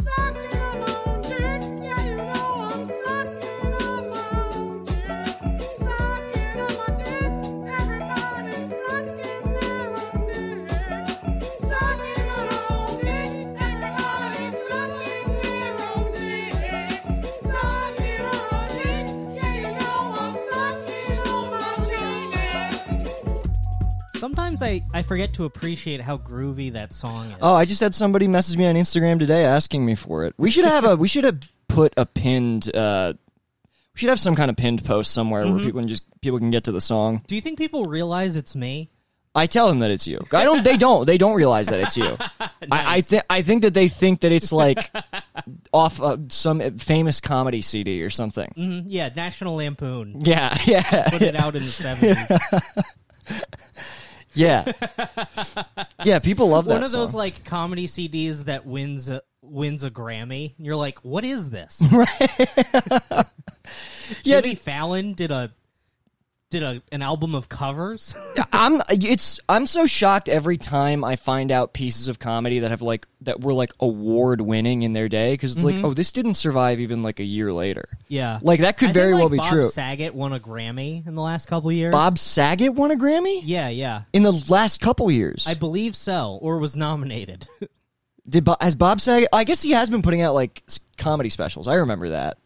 Sucking Sometimes I, I forget to appreciate how groovy that song is. Oh, I just had somebody message me on Instagram today asking me for it. We should have a we should have put a pinned uh we should have some kind of pinned post somewhere where people can just people can get to the song. Do you think people realize it's me? I tell them that it's you. I don't. They don't. They don't realize that it's you. I I, th- I think that they think that it's like off uh, some famous comedy CD or something. Mm, yeah, National Lampoon Yeah, yeah, put it out in the seventies. yeah, yeah. People love that. One of those like comedy CDs that wins a, wins a Grammy. You're like, what is this? Yeah, Jimmy Fallon did a did a an album of covers. I'm it's I'm so shocked every time I find out pieces of comedy that have like that were like award winning in their day because it's like oh this didn't survive even like a year later. yeah, Like that could I very think, like, well be true. Bob true. Saget won a Grammy in the last couple of years. Bob Saget won a Grammy yeah, yeah, in the last couple years. I believe so, or was nominated. Did Bo- has Bob Saget? I guess he has been putting out like comedy specials. I remember that.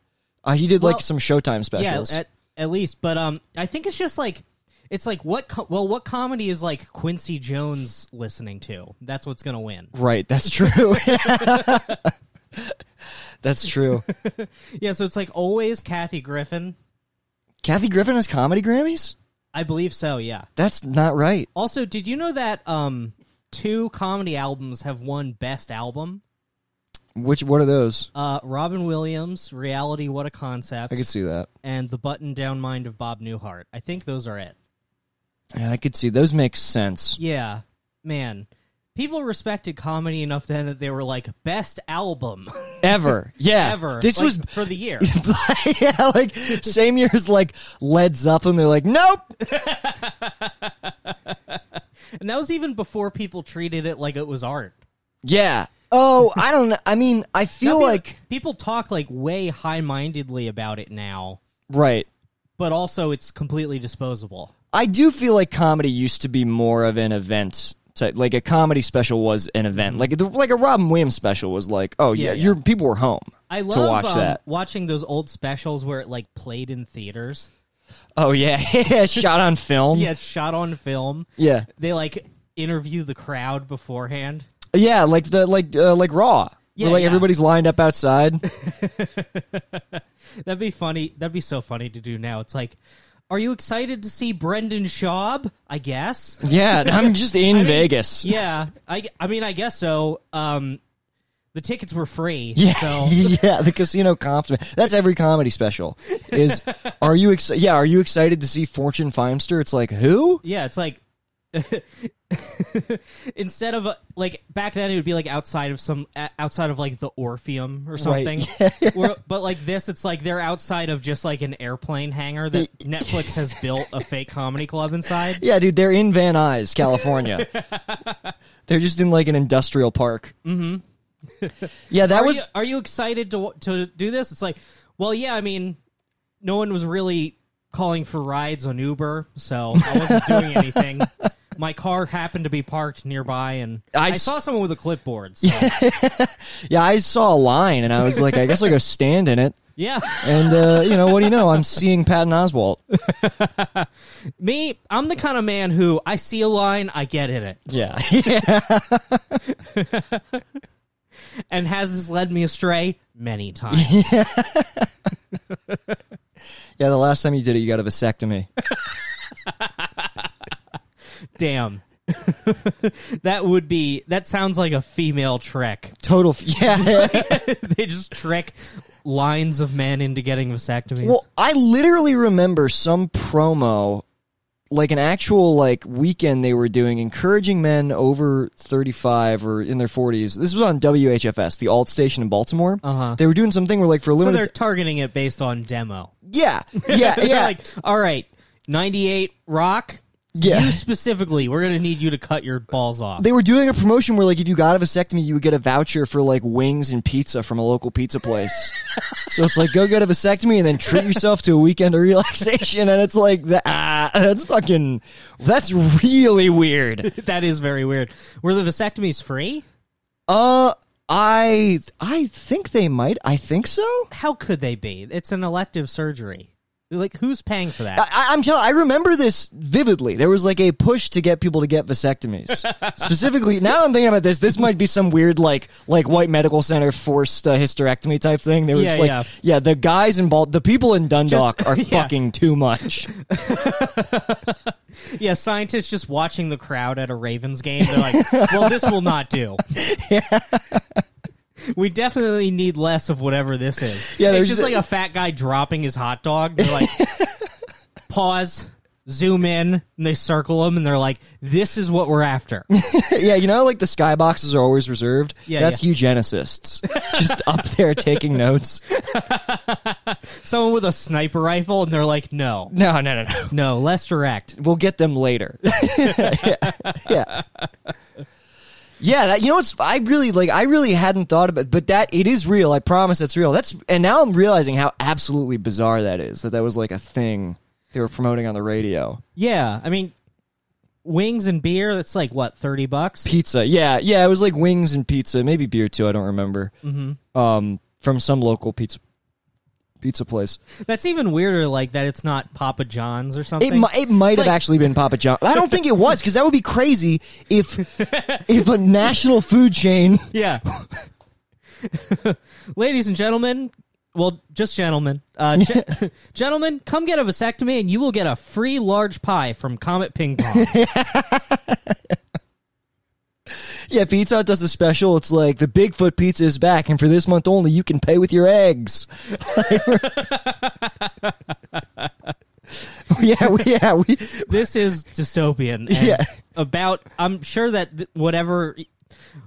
Uh, he did Well, like some Showtime specials. Yeah, at, at least. But um, I think it's just like it's like what co- well what comedy is like Quincy Jones listening to? That's what's gonna win. right, that's true. that's true. Yeah, so it's like always Kathy Griffin. Kathy Griffin has comedy Grammys. I believe so. Yeah. That's not right. Also, did you know that um two comedy albums have won Best Album? Which what are those? Uh, Robin Williams, Reality, What a Concept, I could see that. and The Button Down Mind of Bob Newhart. I think those are it. Yeah, I could see those make sense. Yeah, man. People respected comedy enough then that they were like best album Ever, yeah. ever. This like, was for the year. yeah, like same year as like Led Zeppelin. They're like, nope. and that was even before people treated it like it was art. Yeah. Oh, I don't know. I mean, I feel Now, people- like people talk like way high-mindedly about it now, right. but also it's completely disposable. I do feel like comedy used to be more of an event. Type. Like a comedy special was an event. Like the, like a Robin Williams special was like, oh yeah. Yeah, yeah. your people were home I love to watch um, that. watching those old specials where it like played in theaters. Oh yeah, yeah, shot on film. Yeah, shot on film. yeah, They like interview the crowd beforehand. Yeah. Like the like uh, like Raw. Yeah, where, like yeah. everybody's lined up outside. That'd be funny. That'd be so funny to do now. It's like, are you excited to see Brendan Schaub? I guess. yeah, I'm just in Vegas. yeah, I, I mean, I guess so. Um, the tickets were free. Yeah, So yeah, the casino compliment. That's every comedy special. Is are you excited? Yeah, are you excited to see Fortune Feimster? It's like who? yeah, it's like instead of uh, like back then it would be like outside of some uh, outside of like the Orpheum or something. Where- but like this, it's like they're outside of just like an airplane hangar that Netflix has built a fake comedy club inside. Yeah, dude, they're in Van Nuys, California. they're just in like an industrial park. Mm-hmm. yeah, that are was. you, are you excited to to do this? It's like, well, yeah. I mean, no one was really calling for rides on Uber, so I wasn't doing anything. My car happened to be parked nearby, and I saw someone with a clipboard. So, Yeah, I saw a line and I was like, I guess I'll go stand in it. yeah, And uh, you know, what do you know? I'm seeing Patton Oswalt. me, I'm the kind of man who I see a line, I get in it, Yeah, yeah. and has this led me astray many times. Yeah. yeah. The last time you did it, you got a vasectomy. Damn. that would be that sounds like a female trick. Total. f- Yeah. they just trick lines of men into getting vasectomies. Well, I literally remember some promo, like an actual like weekend they were doing, encouraging men over thirty five or in their forties. This was on WHFS, the alt station in Baltimore. Uh-huh. They were doing something where like for a so limited. they're targeting it based on demo. yeah, yeah, yeah. like, all right, 98 rock, Yeah. You specifically, we're gonna need you to cut your balls off. They were doing a promotion where, like, if you got a vasectomy, you would get a voucher for like wings and pizza from a local pizza place. so it's like, go get a vasectomy and then treat yourself to a weekend of relaxation. And it's like, the, ah, that's fucking, that's really weird. that is very weird. Were the vasectomies free? Uh, I, I think they might. I think so. How could they be? It's an elective surgery. Like, who's paying for that? I, I'm telling. I remember this vividly. There was like a push to get people to get vasectomies. Specifically, now I'm thinking about this. This might be some weird like like white medical center forced uh, hysterectomy type thing. There was Yeah, like yeah. the guys involved, the people in Dundalk Just- are yeah. fucking too much. yeah, scientists just watching the crowd at a Ravens game. They're like, well, this will not do. We definitely need less of whatever this is. Yeah, it's just just- like a fat guy dropping his hot dog. They're like, pause, zoom in, and they circle him, and they're like, "This is what we're after." yeah, you know, like the skyboxes are always reserved. Yeah, that's eugenicists just up there taking notes. Someone with a sniper rifle, and they're like, "No, No, no, no, no. no, less direct." We'll get them later. yeah. yeah. Yeah, that, you know what's I really like I really hadn't thought about but that it is real. I promise it's real. That's and now I'm realizing how absolutely bizarre that is. That that was like a thing they were promoting on the radio. Yeah, I mean, wings and beer. That's like what thirty bucks. Pizza. Yeah, yeah, it was like wings and pizza, maybe beer too, I don't remember. Mm-hmm. Um from some local pizza pizza place. That's even weirder. Like that, it's not Papa John's or something. It, mi- it might have like- actually been Papa John. I don't think it was because that would be crazy if if a national food chain Yeah. Ladies and gentlemen, well, just gentlemen, uh, ge- gentlemen, come get a vasectomy and you will get a free large pie from Comet Ping Pong. Yeah, Pizza Hut does a special. It's like the Bigfoot pizza is back, and for this month only, you can pay with your eggs. yeah, we, yeah, we, this is dystopian. And Yeah. About, I'm sure that th- whatever.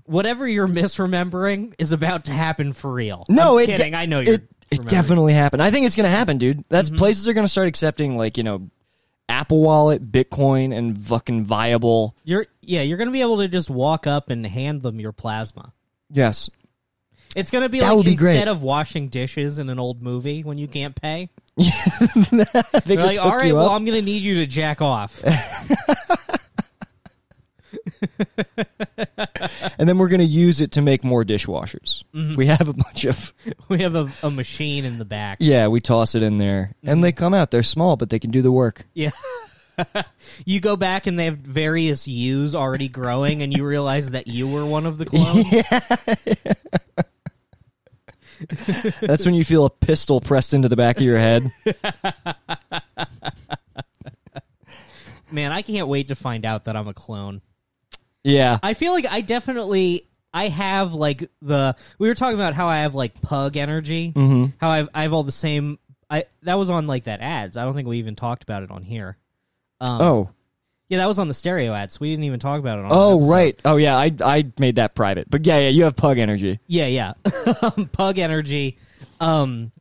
Whatever you're misremembering is about to happen for real. no, I'm it, kidding. I know you're. it, it definitely happened. I think it's gonna happen, dude. That's Mm-hmm. places are gonna start accepting like you know, Apple Wallet, Bitcoin, and fucking viable. You're yeah. You're gonna be able to just walk up and hand them your plasma. Yes, It's gonna be That like would be instead great. of washing dishes in an old movie when you can't pay. they just like, all right, well. I'm gonna need you to jack off. and then we're gonna use it to make more dishwashers. Mm-hmm. We have a bunch of we have a, a machine in the back. yeah. We toss it in there, and they come out. They're small, but they can do the work. Yeah. you go back and they have various U's already growing, and you realize that you were one of the clones. That's when you feel a pistol pressed into the back of your head. Man, I can't wait to find out that I'm a clone. Yeah. I feel like I definitely I have like the we were talking about how I have like pug energy. Mm-hmm. How I've I have all the same. I that was on like that ads. I don't think we even talked about it on here. Um, Oh. yeah, that was on the stereo ads. We didn't even talk about it on. Oh right. Oh yeah. I I made that private. But yeah, yeah. You have pug energy. Yeah, yeah. Pug energy. Um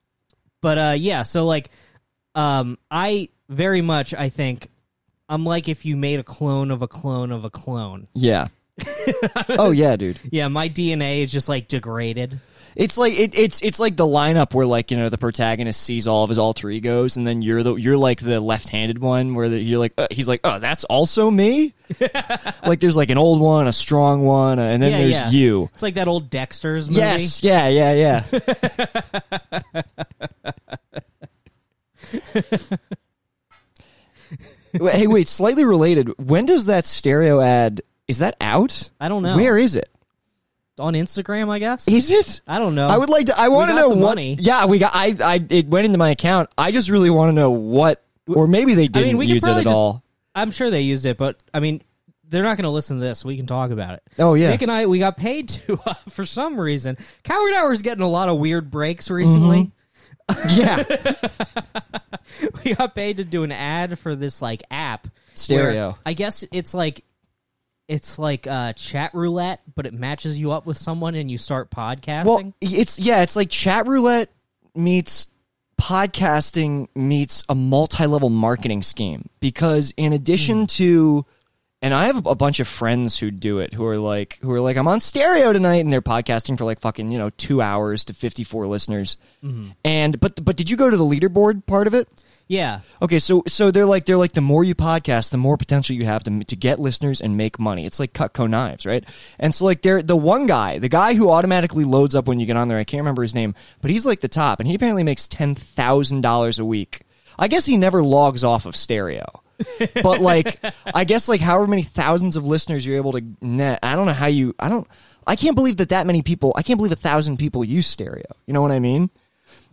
but uh yeah, so like um I very much I think I'm like if you made a clone of a clone of a clone. Yeah. oh yeah, dude. Yeah, my DNA is just like degraded. It's like it, it's it's like the lineup where like you know the protagonist sees all of his alter egos, and then you're the you're like the left-handed one where the, you're like uh, he's like oh that's also me. like there's like an old one, a strong one, uh, and then Yeah, there's yeah. you. It's like that old Dexter's movie. Yes. Yeah. Yeah. Yeah. Hey, wait. Slightly related. When does that stereo ad? Is that out? I don't know. Where is it? On Instagram, I guess. Is it? I don't know. I would like to. I want to know what. money. Yeah, we got. I. I. It went into my account. I just really want to know what, or maybe they didn't we use it at just- all. I'm sure they used it, but I mean, they're not going to listen to this. We can talk about it. Oh yeah. Nick and I, we got paid to uh, for some reason. Coward Hour is getting a lot of weird breaks recently. yeah. we got paid to do an ad for this like app Stereo. where I guess it's like it's like uh, chat roulette, but it matches you up with someone and you start podcasting. Well, it's yeah. It's like chat roulette meets podcasting meets a multi-level marketing scheme because in addition to and I have a bunch of friends who do it who are like who are like I'm on stereo tonight and they're podcasting for like fucking, you know, 2 hours to 54 listeners. Mm-hmm. And but but did you go to the leaderboard part of it? Yeah. Okay, so so they're like they're like the more you podcast, the more potential you have to to get listeners and make money. It's like Cutco knives, right? And so like they're the one guy, the guy who automatically loads up when you get on there. I can't remember his name, but he's like the top, and he apparently makes ten thousand dollars a week. I guess he never logs off of stereo. But like I guess like however many thousands of listeners you're able to net. I don't know how you. I don't. I can't believe that that many people. I can't believe a thousand people use stereo. You know what I mean?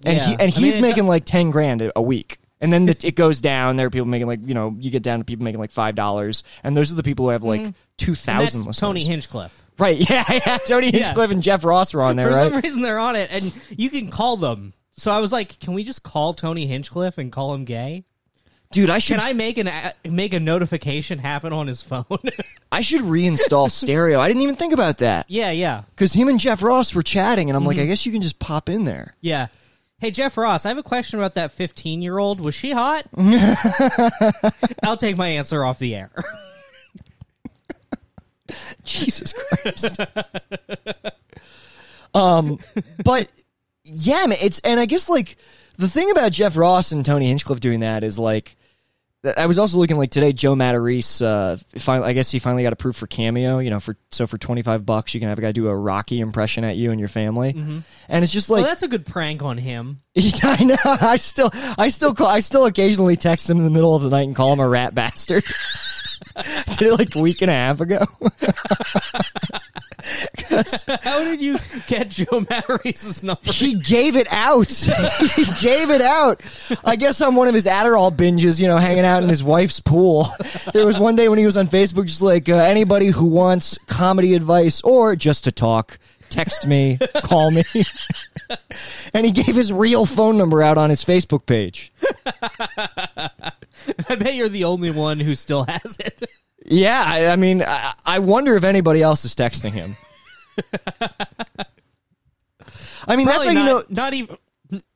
And Yeah. he and I he's mean, making like ten grand a, week. And then the, it goes down. There are people making like you know you get down to people making like five dollars, and those are the people who have like two Mm-hmm. That's thousand listeners. Tony Hinchcliffe. right? Yeah, yeah. Tony Yeah. Hinchcliffe and Jeff Ross are on there, For right? some reason, they're on it, and you can call them. So I was like, can we just call Tony Hinchcliffe and call him gay? Dude, I should Can I make an a- make a notification happen on his phone? I should reinstall stereo. I didn't even think about that yeah, yeah, because him and Jeff Ross were chatting, and I'm Mm-hmm. like, I guess you can just pop in there. yeah. Hey Jeff Ross, I have a question about that 15 year old. Was she hot? I'll take my answer off the air. Jesus Christ. um, but yeah, man, it's and I guess like the thing about Jeff Ross and Tony Hinchcliffe doing that is like. I was also looking like today. Joe Matarese, uh, finally, I guess he finally got approved for cameo. You know, for so for twenty five bucks, you can have a guy do a Rocky impression at you and your family, and it's just like well, that's a good prank on him. I know. I still, I still call, I still occasionally text him in the middle of the night and call him a rat bastard. Did it like a week and a half ago. How did you get Joe Matarese's number? he gave it out. he gave it out. I guess on one of his Adderall binges, you know, hanging out in his wife's pool. There was one day when he was on Facebook, just like uh, anybody who wants comedy advice or just to talk, text me, call me. and he gave his real phone number out on his Facebook page. I bet you're the only one who still has it. Yeah, I, I mean, I, I wonder if anybody else is texting him. I mean, that's how Probably you know. not, not even.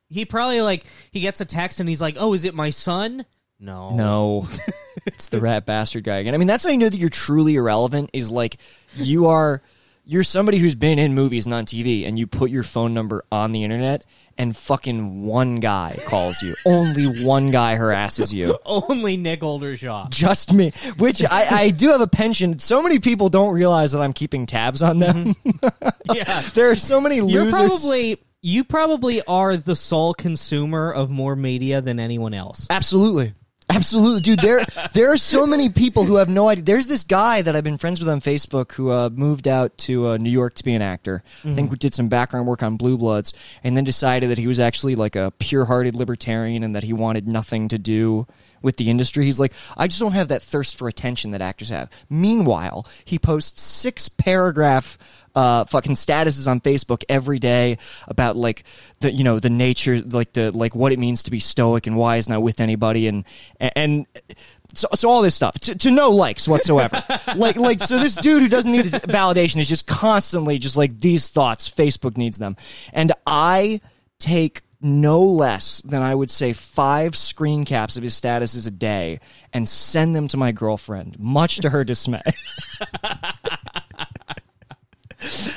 He probably like he gets a text and he's like, "Oh, is it my son?" No, No, it's the rat bastard guy again. I mean, that's how you know that you're truly irrelevant. Is like you are, you're somebody who's been in movies and on TV, and you put your phone number on the internet, and fucking one guy calls you. Only one guy harasses you. only Nick Oldershaw. Just me, which I, I do have a pension. So many people don't realize that I'm keeping tabs on them. Mm-hmm. Yeah, there are so many you're losers. probably you probably are the sole consumer of more media than anyone else. Absolutely. Absolutely, dude. There, there are so many people who have no idea. There's this guy that I've been friends with on Facebook who uh, moved out to uh, New York to be an actor. I think we did some background work on Blue Bloods, and then decided that he was actually like a pure-hearted libertarian and that he wanted nothing to do with the industry. He's like, I just don't have that thirst for attention that actors have. Meanwhile, he posts six paragraph uh, fucking statuses on Facebook every day about like the you know the nature like the like what it means to be stoic and why he's not with anybody and and so, so all this stuff to, to no likes whatsoever like like so this dude who doesn't need validation is just constantly just like these thoughts Facebook needs them and I take no less than I would say five screen caps of his statuses a day and send them to my girlfriend much to her dismay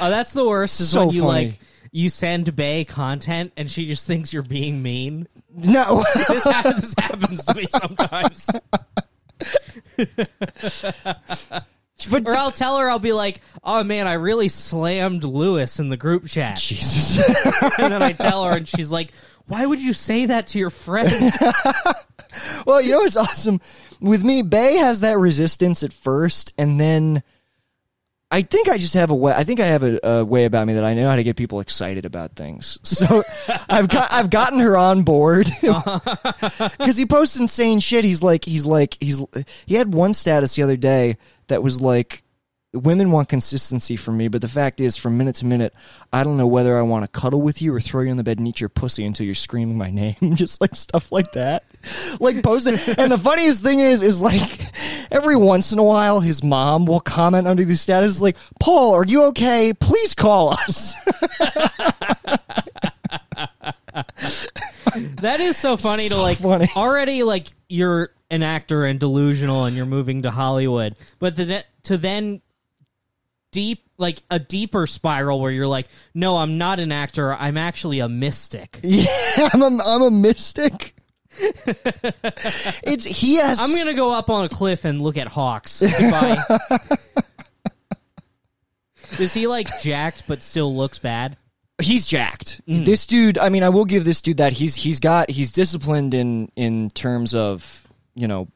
Oh, that's the worst. Is So when you funny. like you send Bay content and she just thinks you're being mean. no This, ha- this happens to me sometimes. but Or I'll tell her, I'll be like, "Oh man, I really slammed Lewis in the group chat," Jesus and then I tell her, and she's like, "Why would you say that to your friend?" Well, you know what's awesome? With me, Bay has that resistance at first, and then I think I just have a way. I think I have a, a way about me that I know how to get people excited about things. So I've got I've gotten her on board because he posts insane shit. He's like he's like he's he had one status the other day that was like. Women want consistency from me, but the fact is, from minute to minute, I don't know whether I want to cuddle with you or throw you in the bed and eat your pussy until you're screaming my name. Just like stuff like that. Like posting. and the funniest thing is, is like every once in a while, his mom will comment under these statuses like, Paul, are you okay? Please call us. That is so funny So to like funny. already like you're an actor and delusional and you're moving to Hollywood, but the, to then deep like a deeper spiral where you're like, no, I'm not an actor. I'm actually a mystic. Yeah, I'm a, I'm a mystic. it's he has. I'm gonna go up on a cliff and look at hawks. Goodbye. Is he like jacked but still looks bad? He's jacked. Mm. This dude, I mean, I will give this dude that he's he's got he's disciplined in in terms of you know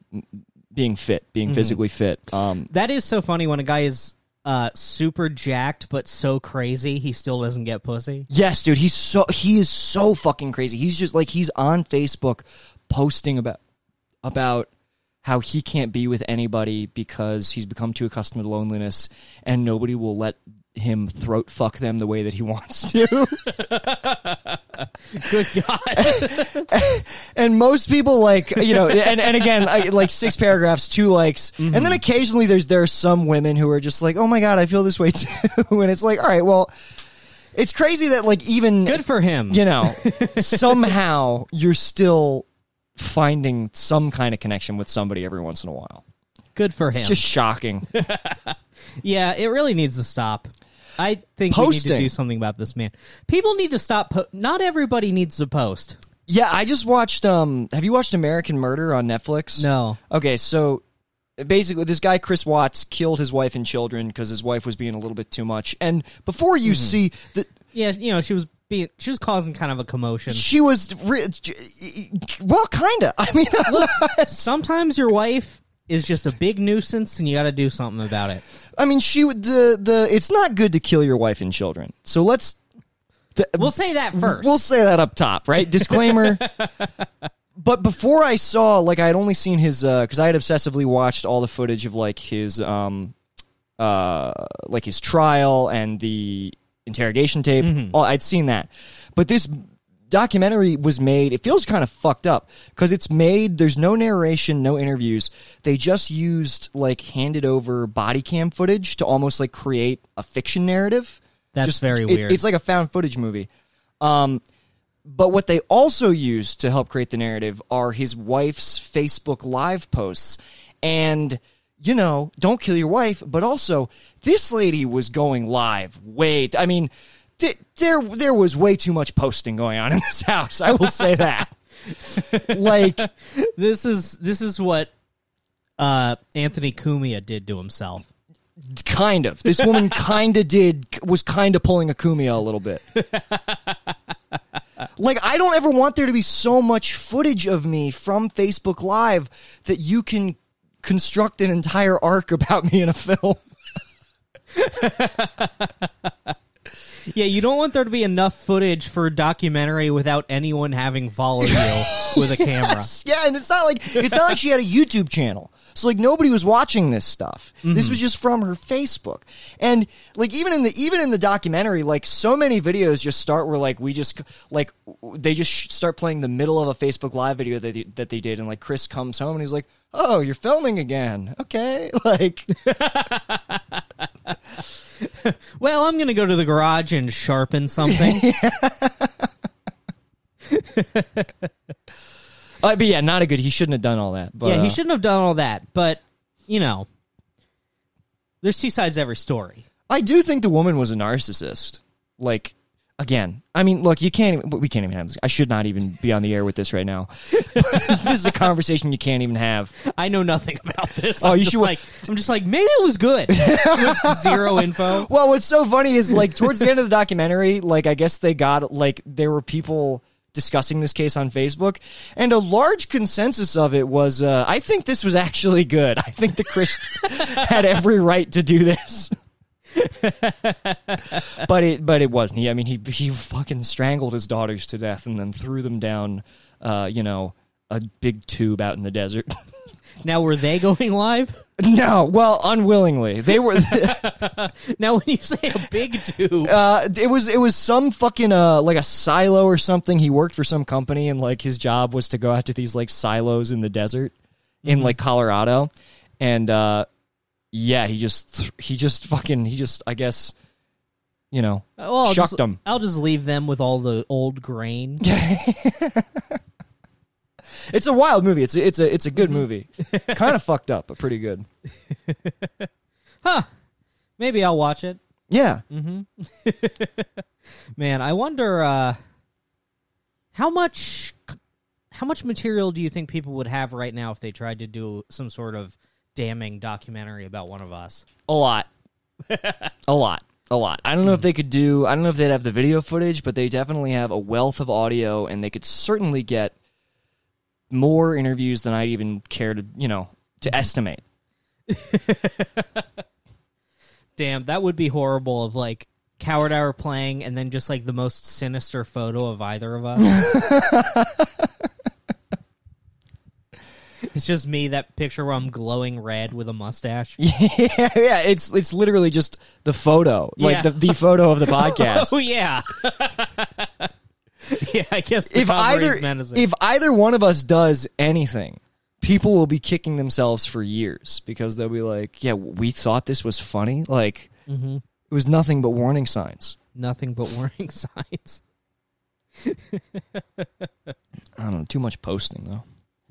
being fit, being Mm-hmm. physically fit. Um, That is so funny when a guy is uh, super jacked but so crazy he still doesn't get pussy. yes, dude, he's so he is so fucking crazy. He's just like he's on Facebook posting about about how he can't be with anybody because he's become too accustomed to loneliness and nobody will let him throat fuck them the way that he wants to. Good God. and most people like you know and, and again I, like six paragraphs two likes and then mm-hmm. occasionally there's there are some women who are just like oh my god i feel this way too and it's like all right well it's crazy that like even Good for him. you know somehow you're still finding some kind of connection with somebody every once in a while Good for him. it's just shocking yeah, it really needs to stop. I think we need to do something about this man. People need to stop. Po- Not everybody needs to post. yeah i just watched um have you watched american murder on netflix No. Okay, so basically, this guy Chris Watts killed his wife and children because his wife was being a little bit too much. And before you see that Yeah, you know she was being she was causing kind of a commotion. she was, re- well, kinda. I mean, Sometimes your wife is just a big nuisance, and you got to do something about it. I mean, she would the the. It's not good to kill your wife and children. So let's. We'll say that first. We'll say that up top, right? Disclaimer. but before I saw, like, I had only seen his, because I had obsessively watched all the footage of like his, um, uh, like his trial and the interrogation tape. All, I'd seen that, but this documentary was made. It feels kind of fucked up because it's made. There's no narration, no interviews. They just used like handed over body cam footage to almost like create a fiction narrative. That's Just- very it- weird. it's like a found footage movie. Um, but what they also used to help create the narrative are his wife's Facebook live posts. And, you know, don't kill your wife, but also this lady was going live. Wait, I mean, there there was way too much posting going on in this house. I will say that. like this is this is what uh, Anthony Cumia did to himself. kind of. This woman kind of did was kind of pulling a Cumia a little bit. like I don't ever want there to be so much footage of me from Facebook Live that you can construct an entire arc about me in a film. Yeah, you don't want there to be enough footage for a documentary without anyone having followed you with a camera. Yeah, and it's not like it's not like she had a YouTube channel. So like nobody was watching this stuff. This mhm. was just from her Facebook. And like even in the even in the documentary, like so many videos just start where like we just like they just sh- start playing the middle of a Facebook live video that they, that they did and like Chris comes home and he's like, "Oh, you're filming again." Okay. Like Well, I'm going to go to the garage and sharpen something. uh, but yeah, not a good. He shouldn't have done all that. But yeah, he uh, shouldn't have done all that, but you know, there's two sides to every story. I do think the woman was a narcissist. Like, again, I mean, look, you can't even, we can't even have this. I should not even be on the air with this right now. this is a conversation you can't even have. I know nothing about this. Oh, I'm you should- like I'm just like maybe it was good. Zero info. Well, what's so funny is like towards the end of the documentary, like I guess they got like there were people discussing this case on Facebook, and a large consensus of it was, uh, I think this was actually good. I think the Chris had every right to do this. but it but it wasn't. He I mean he he fucking strangled his daughters to death and then threw them down uh, you know, a big tube out in the desert. Now were they going live? no, well, unwillingly. They were Now when you say a big tube, uh it was it was some fucking uh like a silo or something. He worked for some company and like his job was to go out to these like silos in the desert in like Colorado. And uh yeah, he just he just fucking he just I guess you know, well, I'll shucked just, them. I'll just leave them with all the old grain. it's a wild movie. It's a, it's a it's a good Mm-hmm. movie. kind of fucked up, but pretty good. Huh? Maybe I'll watch it. Yeah. Mm-hmm. Man, I wonder uh, how much how much material do you think people would have right now if they tried to do some sort of damning documentary about one of us? A lot. a lot. A lot. I don't know if they could do I don't know if they'd have the video footage, but they definitely have a wealth of audio and they could certainly get more interviews than I even care to, you know, to mm-hmm. estimate. Damn, that would be horrible of like Coward Hour playing and then just like the most sinister photo of either of us. it's just me, that picture where I'm glowing red with a mustache. yeah, yeah, it's it's literally just the photo, like Yeah. the, the photo of the podcast. Oh yeah. yeah, I guess the if either if either one of us does anything, people will be kicking themselves for years because they'll be like, "Yeah, we thought this was funny. Like Mm-hmm. it was nothing but warning signs." Nothing but warning signs. I don't know. Too much posting though.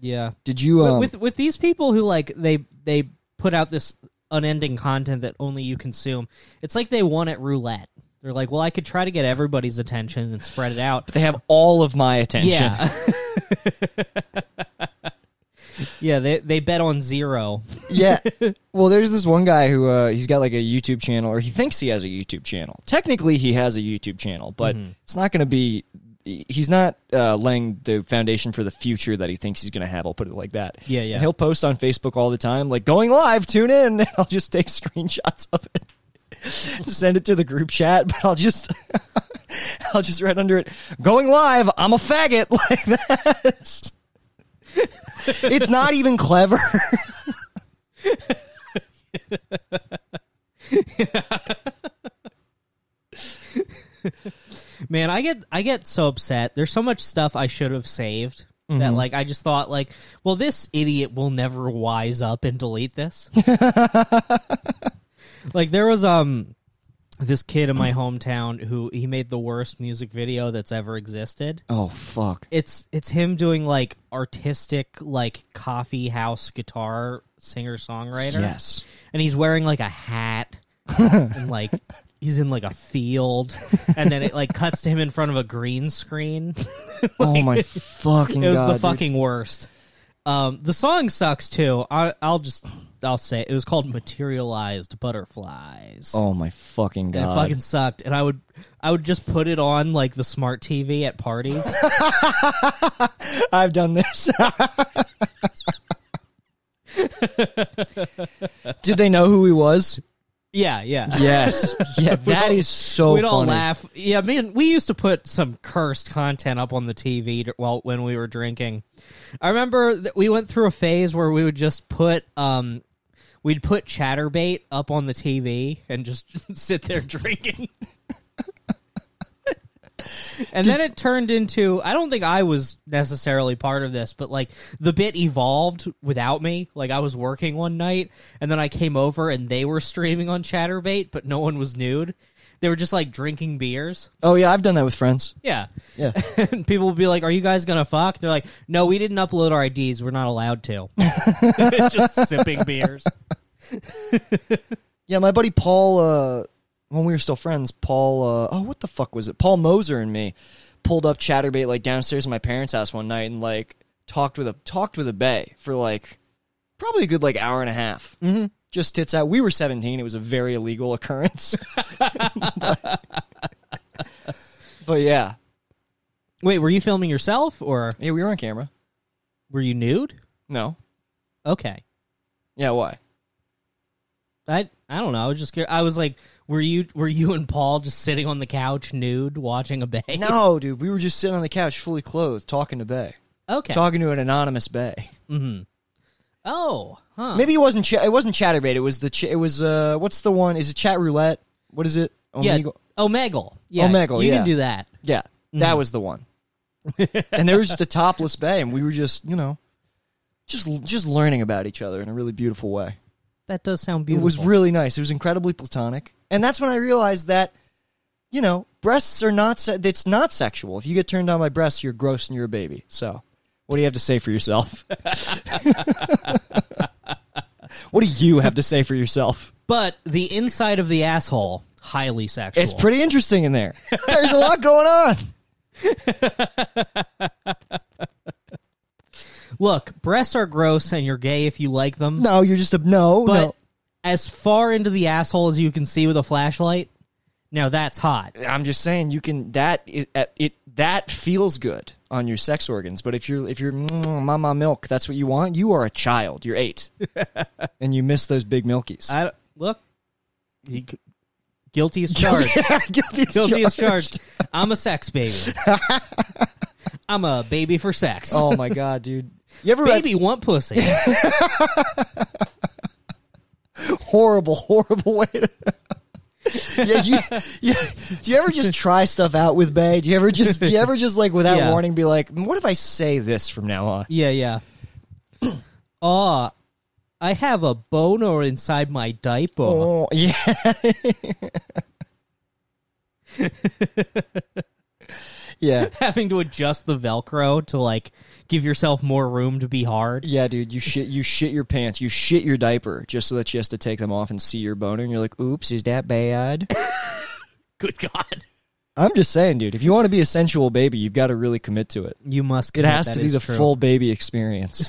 Yeah. Did you? Um, with with these people who like they they put out this unending content that only you consume, it's like they won at roulette. They're like, well, I could try to get everybody's attention and spread it out. But they have all of my attention. Yeah. yeah, they they bet on zero. yeah. Well, there's this one guy who uh, he's got like a YouTube channel, or he thinks he has a YouTube channel. Technically, he has a YouTube channel, but Mm-hmm. it's not going to be. He's not uh, laying the foundation for the future that he thinks he's going to have. I'll put it like that. Yeah, yeah. And he'll post on Facebook all the time, like going live, tune in. And I'll just take screenshots of it, send it to the group chat. But I'll just, I'll just write under it, going live. I'm a faggot like that. it's not even clever. Man, I get I get so upset. There's so much stuff I should have saved that Mm-hmm. like I just thought like, well, this idiot will never wise up and delete this. like there was um this kid in my hometown who he made the worst music video that's ever existed. Oh fuck. It's it's him doing like artistic like coffee house guitar singer songwriter. Yes. and he's wearing like a hat and like he's in like a field and then it like cuts to him in front of a green screen oh my fucking it was god. the dude. fucking worst um the song sucks too I, i'll just i'll say it. it was called materialized butterflies Oh my fucking and god. it fucking sucked and i would i would just put it on like the smart tv at parties I've done this. Did they know who he was? Yeah yeah Yes. Yeah, that is so we don't funny. laugh. Yeah, man, we used to put some cursed content up on the TV to, while when we were drinking. I remember that we went through a phase where we would just put um we'd put Chaturbate up on the TV and just sit there drinking. and then it turned into I don't think I was necessarily part of this, but like the bit evolved without me. Like I was working one night and then I came over and they were streaming on Chaturbate, but no one was nude. They were just like drinking beers. Oh yeah, I've done that with friends. Yeah. Yeah. and people would be like, Are you guys gonna fuck? They're like, No, we didn't upload our IDs, we're not allowed to. just sipping beers. Yeah, my buddy Paul uh when we were still friends, Paul uh oh what the fuck was it? Paul Moser and me pulled up Chaturbate like downstairs in my parents' house one night and like talked with a talked with a bay for like probably a good like hour and a half. Mm-hmm. Just tits out. We were seventeen. It was a very illegal occurrence. but, but yeah, Wait, were you filming yourself or yeah, we were on camera. were you nude? No, Okay. yeah, why? I I don't know. I was just curious. I was like, were you were you and Paul just sitting on the couch nude watching a bay? No, dude, we were just sitting on the couch, fully clothed, talking to Bay, Okay. talking to an anonymous Bay. Mhm. oh, huh. Maybe it wasn't. Ch- it wasn't Chaturbate. It was the. Ch- it was. Uh, what's the one? Is it Chat Roulette? What is it? yeah. Omegle? Omegle. Yeah. Omegle, You yeah. can do that. Yeah, Mm-hmm. that was the one. and there was just a topless Bay, and we were just, you know, just just learning about each other in a really beautiful way. That does sound beautiful. It beautiful. was really nice. It was incredibly platonic, and that's when I realized that, you know, breasts are not. Se- it's not sexual. If you get turned on by breasts, you're gross and you're a baby. So, What do you have to say for yourself? what do you have to say for yourself? But the inside of the asshole, highly sexual. It's pretty interesting in there. There's a lot going on. Look, breasts are gross, and you're gay if you like them. No, you're just a no. but no. As far into the asshole as you can see with a flashlight, now that's hot. I'm just saying you can that uh, it that feels good on your sex organs. But if you're if you're mm, mama milk, that's what you want. You are a child. You're eight, and you miss those big milkies. I look. He, guilty as charged. Guilty as guilty as charged. charged. I'm a sex baby. I'm a baby for sex. Oh my god, dude! You ever baby want pussy. Horrible, horrible way to. yeah, you, you, do you ever just try stuff out with Bay? Do you ever just, do you ever just like without Yeah. warning be like, what if I say this from now on? Yeah, yeah. Oh, I have a boner inside my diaper. Oh, yeah. yeah. Having to adjust the Velcro to like give yourself more room to be hard. Yeah, dude, you shit you shit your pants, you shit your diaper just so that she has to take them off and see your boner and you're like, "Oops, is that bad?" Good God. I'm just saying, dude, if you want to be a sensual baby, you've got to really commit to it. You must. It has that to be the true. full baby experience.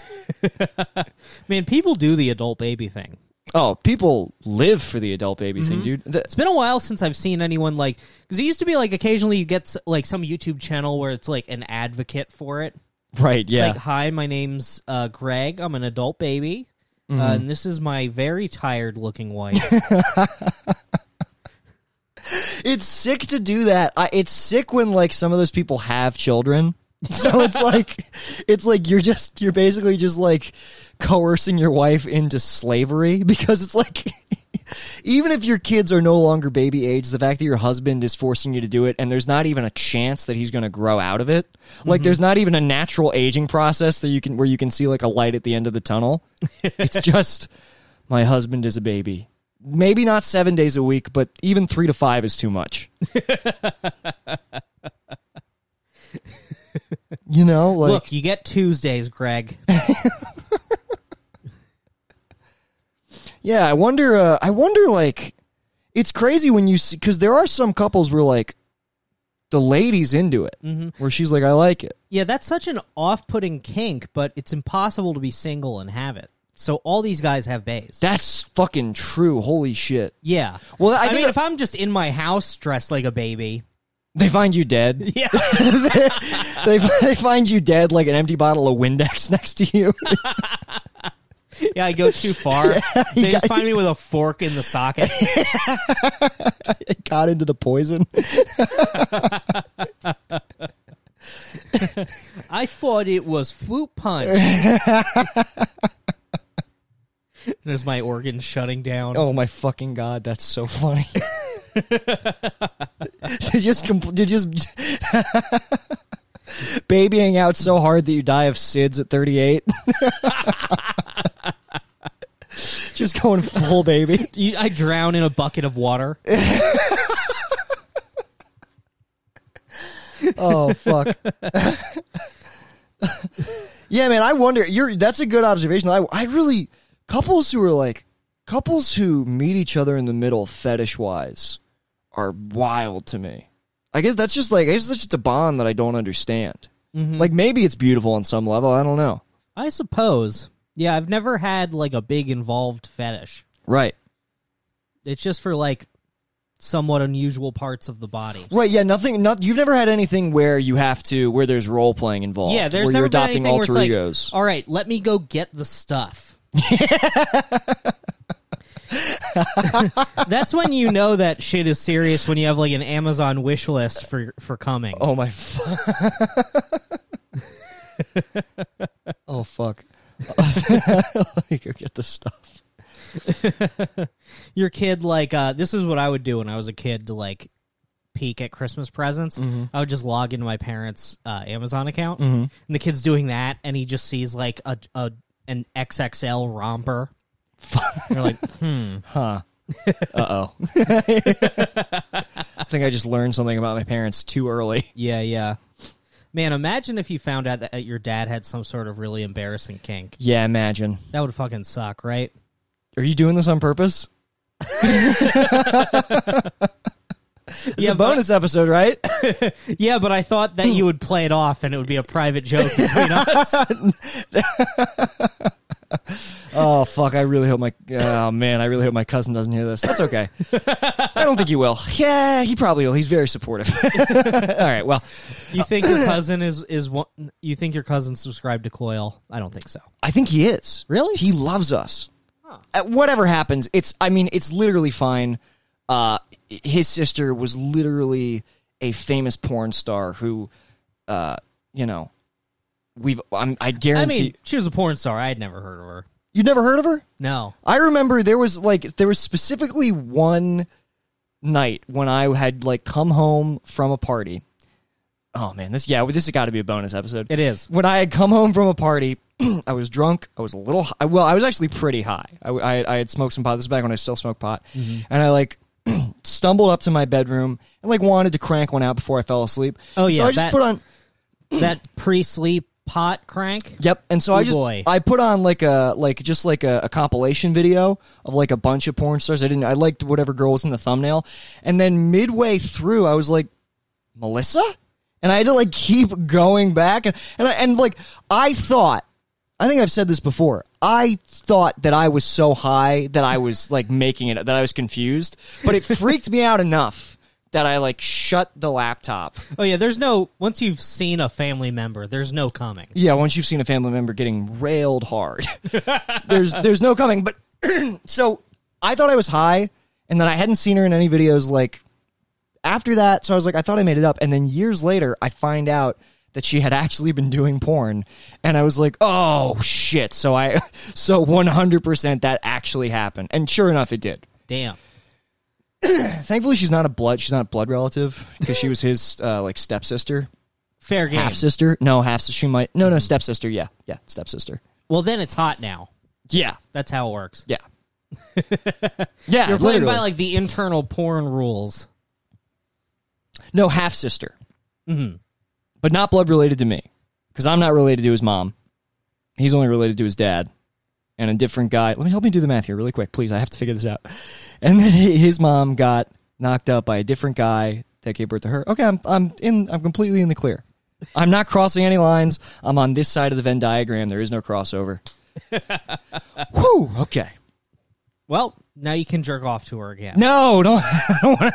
Man, people do the adult baby thing. Oh, people live for the adult baby thing, dude. The- It's been a while since I've seen anyone like because it used to be like occasionally you get like some YouTube channel where it's like an advocate for it. right, It's yeah. like, hi, my name's uh, Greg. I'm an adult baby, Mm-hmm. uh, and this is my very tired looking wife. it's sick to do that. I, it's sick when like some of those people have children. So it's like it's like you're just you're basically just like coercing your wife into slavery because it's like even if your kids are no longer baby age, the fact that your husband is forcing you to do it and there's not even a chance that he's going to grow out of it. Like mm-hmm. there's not even a natural aging process that you can where you can see like a light at the end of the tunnel. it's just my husband is a baby. Maybe not 7 days a week, but even 3 to 5 is too much. You know, like Look, you get Tuesdays, Greg. Yeah, I wonder. Uh, I wonder. Like, it's crazy when you see because there are some couples where like the lady's into it, where she's like, "I like it." Yeah, that's such an off-putting kink, but it's impossible to be single and have it. So all these guys have bays. That's fucking true. Holy shit! yeah. Well, I I, think mean, if I'm just in my house dressed like a baby, They find you dead. yeah, they they find you dead like an empty bottle of Windex next to you. yeah, I go too far. they just find me with a fork in the socket. it got into the poison. I thought it was fruit punch. There's my organ shutting down. Oh my fucking god, that's so funny. just compl- just babying out so hard that you die of SIDS at 38. just going full baby. You- I drown in a bucket of water. Oh fuck. yeah, man, I wonder. You're that's a good observation. I I really couples who are like couples who meet each other in the middle fetish wise are wild to me. I guess that's just like I guess that's just a bond that I don't understand. Mm-hmm. Like maybe it's beautiful on some level. I don't know. I suppose. Yeah, I've never had like a big involved fetish. Right. It's just for like somewhat unusual parts of the body. Right. Yeah. Nothing. Not. You've never had anything where you have to where there's role playing involved. Yeah, there's where never you're adopting anything where it's alter like, egos. All right, let me go get the stuff. That's when you know that shit is serious when you have like an Amazon wish list for for coming. Oh my. Fu- oh fuck. Go get the stuff. Your kid like uh this is what I would do when I was a kid to like peek at Christmas presents. I would just log into my parents' uh, Amazon account, and the kid's doing that, and he just sees like a a an XXL romper. You're like, hmm. Huh. Uh oh. I think I just learned something about my parents too early. Yeah, yeah. Man, imagine if you found out that your dad had some sort of really embarrassing kink. Yeah, imagine. That would fucking suck, right? Are you doing this on purpose? It's Yeah, a but- bonus episode, right? Yeah, but I thought that you would play it off and it would be a private joke between us. oh fuck! I really hope my oh man, I really hope my cousin doesn't hear this. That's okay. I don't think he will. Yeah, he probably will. He's very supportive. All right. Well, You think your cousin is is one? You think your cousin subscribed to Coil? I don't think so. I think he is. Really? He loves us. Uh, whatever happens, it's. I mean, it's literally fine. Uh, his sister was literally a famous porn star who, uh, you know, we've. I'm, I I guarantee mean, she was a porn star. I had never heard of her. you've never heard of her. No. I remember there was like there was specifically one night when I had like come home from a party. Oh man, this yeah, this has got to be a bonus episode. It is. When I had come home from a party, I was drunk. I was a little hi- well. I was actually pretty high. I, I, I had smoked some pot. This is back when I still smoked pot, and I like stumbled up to my bedroom and like wanted to crank one out before I fell asleep. Oh, yeah, so I just that- put on That pre-sleep pot crank. Yep. And so I just boy. I put on like a like just like a, a compilation video of like a bunch of porn stars. I didn't I liked whatever girl was in the thumbnail. And then midway through I was like, Melissa? And I had to like keep going back and and, I, and like I thought I think I've said this before. I thought that I was so high that I was like making it that I was confused, but it freaked me out enough that I like shut the laptop. Oh yeah, there's no once you've seen a family member, there's no coming. Yeah, once you've seen a family member getting railed hard, there's there's no coming. But so I thought I was high, and then I hadn't seen her in any videos like after that. So I was like, I thought I made it up, and then years later, I find out that she had actually been doing porn, and I was like, oh shit. So I so 100 percent that actually happened, and sure enough, it did. Damn. Thankfully, she's not a blood. She's not a blood relative because she was his uh, like stepsister, Fair game. half sister. No, half. She might. No, no, stepsister. Yeah, yeah, stepsister. Well, then it's hot now. Yeah, That's how it works. yeah, yeah. You're playing by like the internal porn rules. no half sister, hmm but not blood related to me because I'm not related to his mom. He's only related to his dad, and a different guy. Let me help me do the math here really quick, please. I have to figure this out. And then his mom got knocked up by a different guy that gave birth to her. Okay, I'm I'm in. I'm completely in the clear. I'm not crossing any lines. I'm on this side of the Venn diagram. There is no crossover. Whew. Okay. Well, now you can jerk off to her again. No, don't. I don't want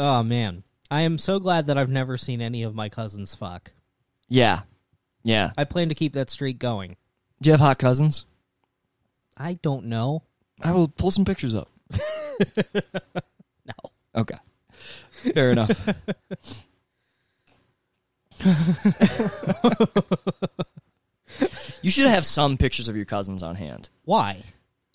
Oh man, I am so glad that I've never seen any of my cousins fuck. Yeah. Yeah. I plan to keep that streak going. Do you have hot cousins? I don't know. I will pull some pictures up. No. Okay. Fair enough. you should have some pictures of your cousins on hand. Why?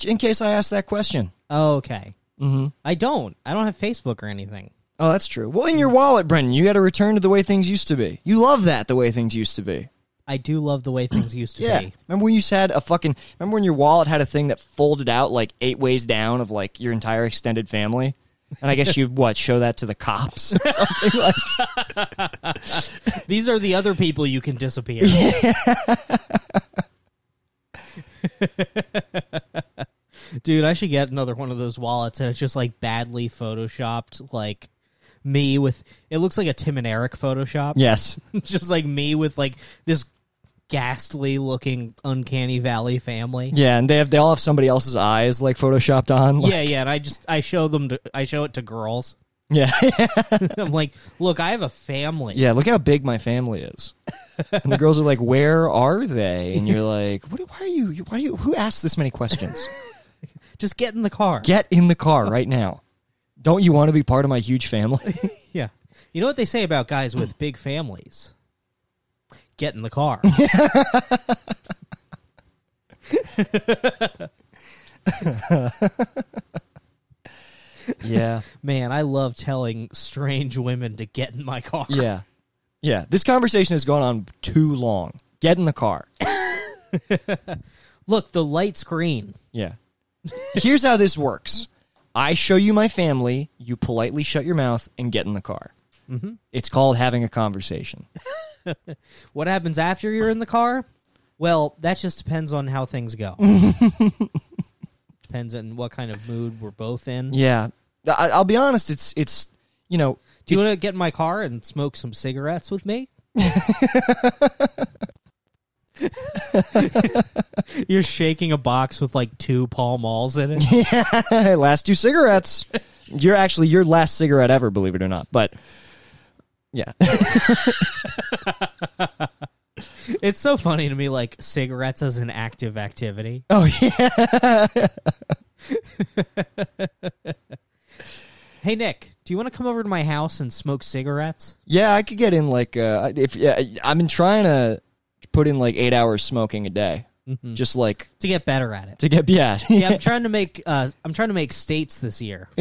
In case I ask that question. Oh, okay. Mm-hmm. I don't. I don't have Facebook or anything. Oh, that's true. Well, in your hmm. wallet, Brendan, you got to return to the way things used to be. You love that, the way things used to be. I do love the way things used to Yeah. be. Remember when you had a fucking. Remember when your wallet had a thing that folded out like eight ways down of like your entire extended family? And I guess you what show that to the cops or something like. These are the other people you can disappear. Yeah. Dude, I should get another one of those wallets and it's just like badly photoshopped like me with it looks like a Tim and Eric Photoshop. Yes. Just like me with like this ghastly looking uncanny valley family. Yeah, and they have they all have somebody else's eyes like photoshopped on. Like, Yeah, yeah, and I just I show them to I show it to girls. yeah, I'm like, "Look, I have a family." yeah. Look how big my family is. And the girls are like, "Where are they?" And you're like, "What? Why are you? Why are you? Who asked this many questions? Just get in the car. Get in the car right now. Don't you want to be part of my huge family?" Yeah. You know what they say about guys with big families? Get in the car. yeah, Man, I love telling strange women to get in my car. yeah, yeah. This conversation has gone on too long. Get in the car. Look, the light's green. Yeah. Here's how this works. I show you my family, you politely shut your mouth and get in the car. Mm-hmm. It's called having a conversation. What happens after you're in the car? Well, that just depends on how things go. depends on what kind of mood we're both in. Yeah, I, I'll be honest. It's it's you know Do you want to get in my car and smoke some cigarettes with me? You're shaking a box with like two Pall Malls in it. Yeah, last two cigarettes. You're actually your last cigarette ever, believe it or not. But yeah, It's so funny to me, like cigarettes as an active activity. oh yeah. Hey Nick, do you want to come over to my house and smoke cigarettes? Yeah, I could get in like uh, if yeah, I've been trying to put in like eight hours smoking a day, just like To get better at it. to get yeah. Yeah, I'm trying to make uh I'm trying to make states this year.